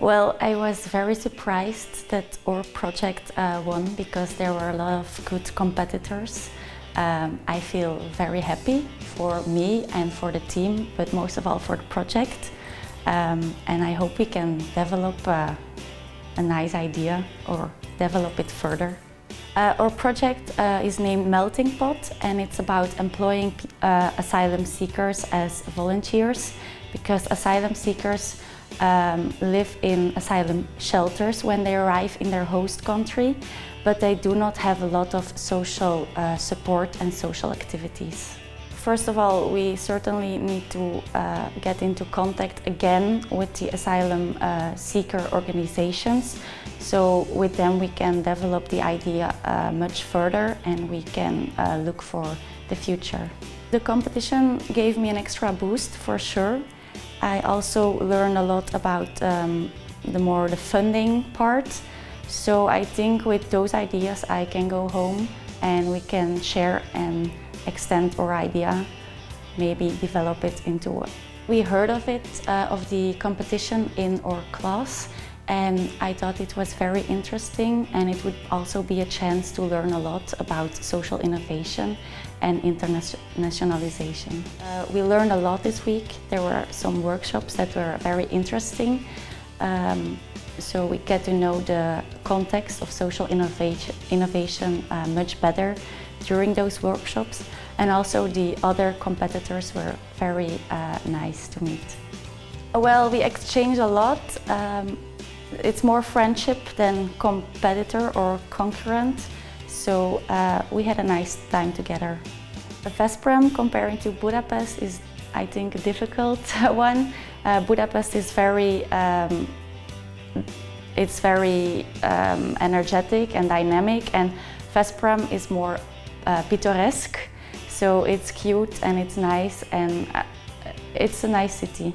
Well, I was very surprised that our project uh, won because there were a lot of good competitors. Um, I feel very happy for me and for the team, but most of all for the project. Um, and I hope we can develop uh, a nice idea or develop it further. Uh, our project uh, is named Melting Pot and it's about employing uh, asylum seekers as volunteers because asylum seekers um, live in asylum shelters when they arrive in their host country, but they do not have a lot of social uh, support and social activities. First of all, we certainly need to uh, get into contact again with the asylum uh, seeker organizations. So with them we can develop the idea uh, much further and we can uh, look for the future. The competition gave me an extra boost for sure. I also learned a lot about um, the more the funding part. So I think with those ideas I can go home and we can share and extend our idea, maybe develop it into what. We heard of it, uh, of the competition in our class and I thought it was very interesting and it would also be a chance to learn a lot about social innovation and internationalization. Uh, we learned a lot this week. There were some workshops that were very interesting. Um, so we get to know the context of social innovation, innovation uh, much better during those workshops and also the other competitors were very uh, nice to meet. Well, we exchanged a lot. Um, it's more friendship than competitor or concurrent, so uh, we had a nice time together. The Veszprém comparing to Budapest is, I think, a difficult one. Uh, Budapest is very, um, it's very um, energetic and dynamic, and Veszprém is more uh, picturesque. So it's cute and it's nice, and uh, it's a nice city.